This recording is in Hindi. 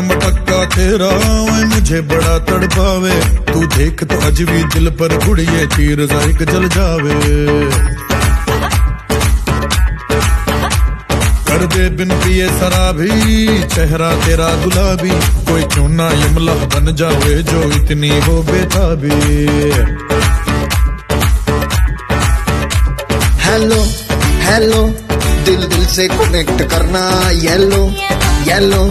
मटक्का तेरा मुझे बड़ा तड़पावे। तू देख तो अज भी दिल पर गुड़िए तीर जायक जल जावे। कर दे बिन पिए शराबी, चेहरा तेरा गुलाबी। कोई क्यों ना यमला बन जावे जो इतनी हो बेताबी। हेलो हेलो दिल दिल से कनेक्ट करना येलो येलो